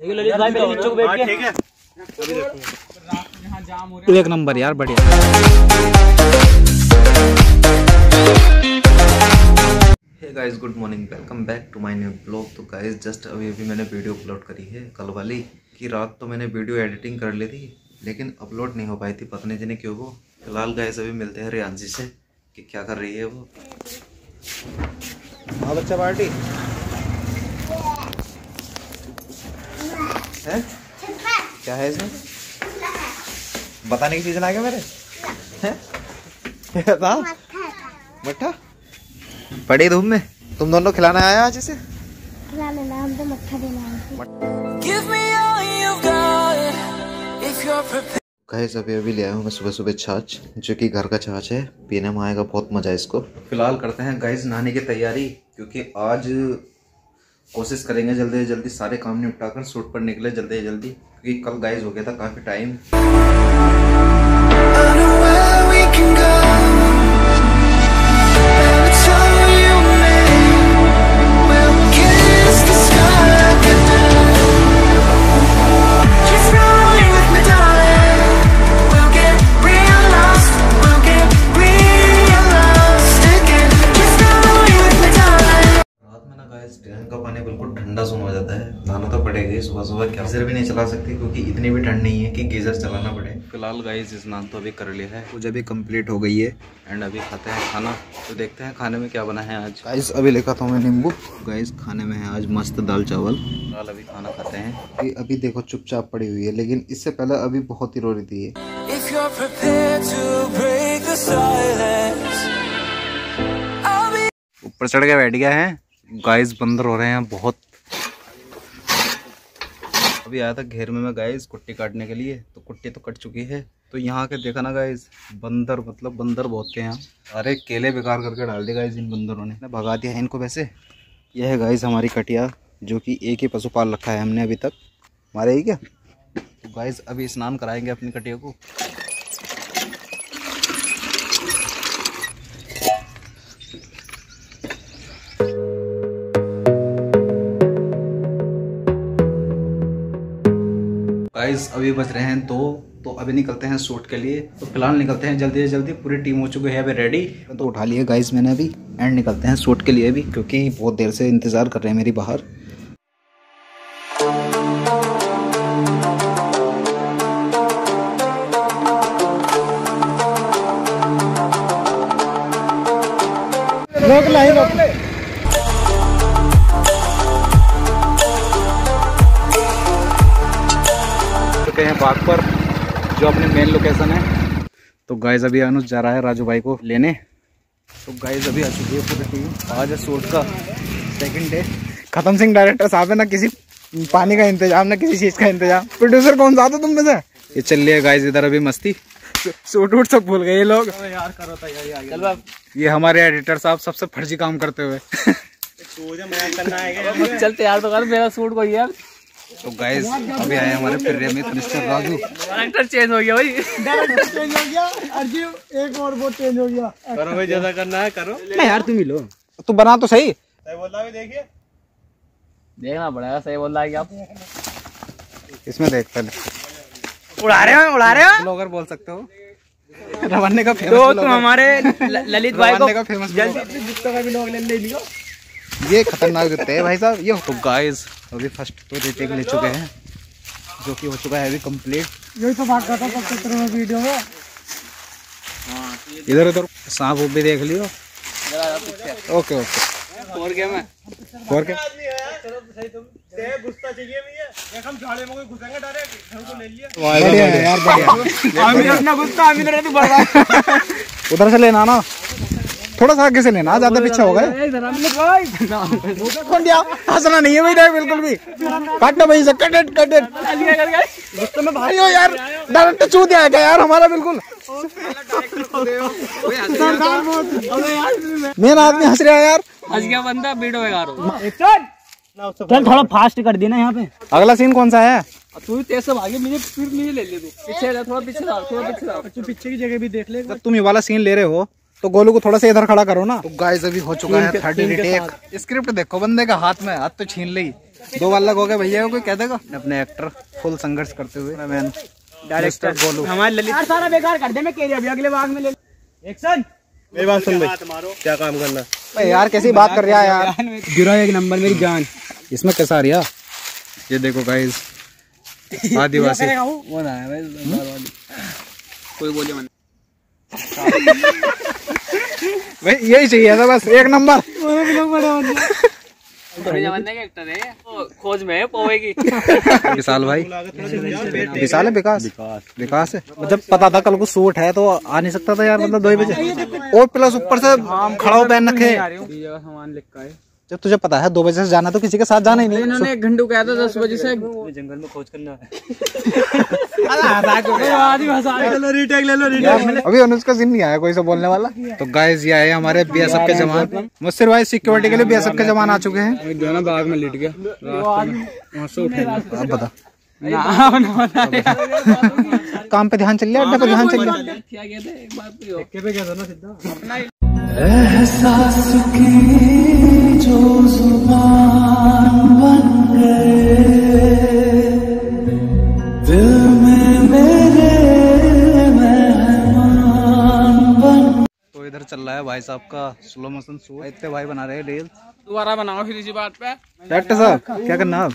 देखिए ललित भाई मेरे नीचे को बैठ हाँ, के। एक नंबर यार बढ़िया hey guys good morning welcome back to my new blog तो गाइस जस्ट अभी अभी मैंने वीडियो अपलोड करी है कल वाली कि रात तो मैंने वीडियो एडिटिंग कर ली थी लेकिन अपलोड नहीं हो पाई थी। पत्नी जी ने क्यों वो। फ़िलहाल गाइस अभी मिलते हैं रियांशी से कि क्या कर रही है वो। हाँ बच्चा पार्टी है? क्या है इसमें? बताने की चीज़ ला गया मेरे? हैं? मट्ठा? पड़ी धूप में? तुम दोनों खिलाना आया आज इसे? तो गाइस अभी अभी ले आया हूँ मैं सुबह सुबह छाछ जो कि घर का छाछ है। पीने में आएगा बहुत मज़ा है इसको। फ़िलहाल करते हैं गाइस नहाने की तैयारी क्योंकि आज कोशिश करेंगे जल्दी से जल्दी सारे काम निपटा कर शूट पर निकले जल्दी से जल्दी, क्योंकि कल गाइज़ हो गया था, काफ़ी टाइम नहाना तो पड़ेगा सुबह सुबह गीजर भी नहीं चला सकती क्योंकि इतनी भी ठंड नहीं है कि गीजर चलाना पड़े। फ़िलहाल गाइस स्नान तो अभी कर लिया है। पूजा भी कंप्लीट हो गई है। एंड अभी खाते हैं खाना। तो देखते हैं खाने में क्या बना है आज। गाइस अभी लेखा था मैं नींबू गाइस खाने में है आज मस्त दाल चावल। फ़िलहाल अभी खाना खाते हैं। अभी अभी देखो चुपचाप पड़ी हुई है लेकिन इससे पहले अभी बहुत ही रो रही थी ऊपर चढ़ के बैठ गया है। गाइस बंदर हो रहे हैं बहुत अभी आया था घेर में मैं गाइस कुट्टी काटने के लिए तो कुट्टी तो कट चुकी है। तो यहाँ के देखा ना गाइस बंदर मतलब बंदर बहुत थे यहाँ। अरे केले बेकार करके डाल दिए गाइस इन बंदरों ने। भगा दिया है इनको वैसे। यह है गाइस हमारी कटिया, जो कि एक ही पशुपाल रखा है हमने अभी तक। हमारे ही क्या? तो गाइस अभी स्नान कराएँगे अपनी कटिया को। गाइस अभी बज रहे हैं दो तो अभी निकलते हैं शूट के लिए। तो फ़िलहाल निकलते हैं जल्दी से जल्दी, पूरी टीम हो चुकी है अभी रेडी तो उठा लिए गाइस मैंने अभी एंड निकलते हैं शूट के लिए भी क्योंकि बहुत देर से इंतज़ार कर रहे हैं मेरी बाहर। चुके हैं बाग पर जो अपने मेन लोकेशन है। तो गाइस अभी अनुज जा रहा है राजू भाई को लेने। तो गाइस अभी आ चुकी है पूरी टीम आज है शूट का सेकंड डे खत्म सिंह डायरेक्टर साहब है ना किसी पानी का इंतज़ाम ना किसी चीज़ का इंतज़ाम। प्रोड्यूसर कौन सा था तुम में से? ये चल रही है गाइस इधर अभी मस्ती। सूट वूट सब भूल गए ये लोग। चल बाब ये हमारे एडिटर साहब सबसे फर्जी काम करते हुए। चल तैयार तो कर मेरा सूट कोई है। तो गाइस अभी आए हमारे फिर मित्र मिस्टर राजू। एक्टर चेंज हो गया भाई। डायरेक्टर चेंज हो गया। अर्जुन एक और वो चेंज हो गया। करो भाई जैसा करना है करो। नहीं यार तुम ही लो। तू बना तो सही। सही बोला भी देखिए। देखना पड़ेगा सही बोल रहा है कि आप। इसमें देख पहले। उड़ा रहे हो उड़ा रहे हो? ब्लॉगर बोल सकते हो। रवन्ने का फ़ेमस तो तुम हमारे ललित भाई को रवन्ने का फ़ेमस ये खतरनाक जूते हैं भाई साहब ये तो गाइस अभी फ़र्स्ट तो रीटेक ले चुके हैं जो कि हो चुका है अभी कंप्लीट यही तो बात करता था चित्र में वीडियो में। इधर उधर सांप भी देख लियो। Okay okay. और क्या मैं? और क्या? गुस्सा चाहिए हम झाड़े में कोई घुसेंगे डायरेक्ट ले लिया बढ़िया यार बढ़िया रहा उधर से लेना ना। थोड़ा सा आगे से लेना ज़्यादा पीछे हो गए कौन दिया? हंसना नहीं है भाई बिल्कुल भी। काट भाई से कट इट कट इट भाई हो यार डायरेक्ट चू दिया क्या यार हमारा बिल्कुल। मेन आदमी हंस रहा है यार। हंस गया बंदा वीडियो बेकार चल। थोड़ा फास्ट कर देना यहाँ पे। अगला सीन कौन सा है? तू भी तेज से भागे मुझे फिर मुझे ले ले तू। पीछे थोड़ा पीछे थोड़ा पीछे पीछे की जगह भी देख ले तुम ये वाला सीन ले रहे हो तो गोलू को थोड़ा सा इधर खड़ा करो ना। तो गाइस अभी हो चुका है थर्टी टेक स्क्रिप्ट देखो बंदे का हाथ में हाथ तो छीन ली दो बार लग हो गए भैया को कोई कह देगा? अपने एक्टर फुल संघर्ष करते हुए। मैन डायरेक्टर बोलू हमारे ललित यार सारा बेकार कर दे मैं केरिया अभी अगले भाग में ले एक्शन मेरी बात सुन भाई। क्या काम करना? भाई यार कैसी बात कर रहा है यार। गिरा एक नंबर मेरी जान। इसमें कैसा रहा ये देखो गाइस आदिवासी। वो? ना है भाई कोई बोले मन भाई यही चाहिए था बस एक नंबर। खोज में है पोवे की। विशाल भाई। विशाल है विकास? विकास। है? जब पता था कल को सूट है तो आ नहीं सकता था यार मतलब दो ही बजे। और प्लस ऊपर से खड़ा हो पहन रखे। जगह सामान लिखा है। जब तुझे पता है दो बजे से जाना तो किसी के साथ जाना ही नहीं। इन्होंने एक घंटू कहा था दस बजे से। जंगल में खोज करना है चलो रीटेक ले लो रीटेक अभी अनुज का सीन नहीं आया कोई से बोलने वाला। तो गाइस ये आए हमारे बीएसएफ के जवान। मुझसे भाई सिक्योरिटी के लिए बीएसएफ के जवान आ चुके हैं। जो ना बाग में लेट गया वहाँ से उठे अब बता काम पे ध्यान चल गया है अड्डे पे ध्यान चल रहा एहसास की जो ज़ुबान बन गए। दिल में मेरे मेहमान बन तो इधर चल रहा है भाई साहब का स्लो मोशन शो इतने भाई बना रहे हैं रील दोबारा बनाओ फिर इसी बात पे। डॉक्टर साहब क्या करना है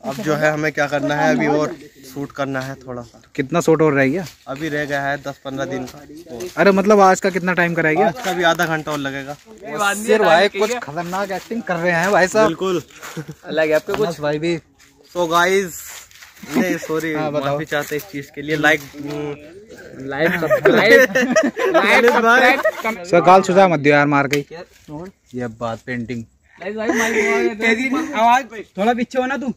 अब जो है हमें क्या करना है अभी और शूट करना है थोड़ा। सा कितना शॉट और रह गया अभी रह गया है दस पंद्रह दिन। का अरे मतलब आज का कितना टाइम कराएगा इसका भी आधा घंटा और लगेगा। सिर भाई कुछ खतरनाक एक्टिंग कर रहे हैं भाई साहब। बिल्कुल। अलग है आपके कुछ? भाई भी। तो गाइस ये सॉरी हाँ। माफ़ी चाहते इस चीज़ के लिए। लाइक लाइव सब्सक्राइब सुझा मत दियो यार मार गई ये बात पेंटिंग आवाज़ थोड़ा पीछे हो ना तू।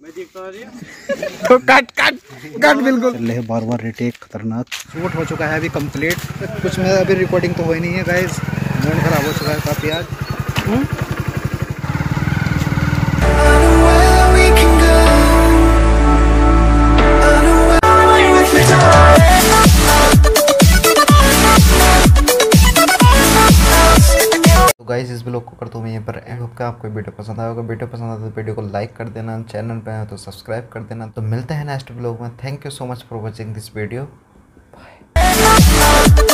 तो कट कट कट बिल्कुल। ले बार बार रिटेक खतरनाक। शूट हो चुका है अभी कंप्लीट कुछ में अभी रिकॉर्डिंग तो हो ही नहीं है गाइज़ मूड खराब हो चुका है काफ़ी आज। यहाँ पर एंड होप का आपको वीडियो पसंद आएगा वीडियो पसंद आया तो वीडियो को लाइक कर देना चैनल पर तो सब्सक्राइब कर देना। तो मिलते हैं नेक्स्ट ब्लॉग में। Thank you so much for watching this video Anywhere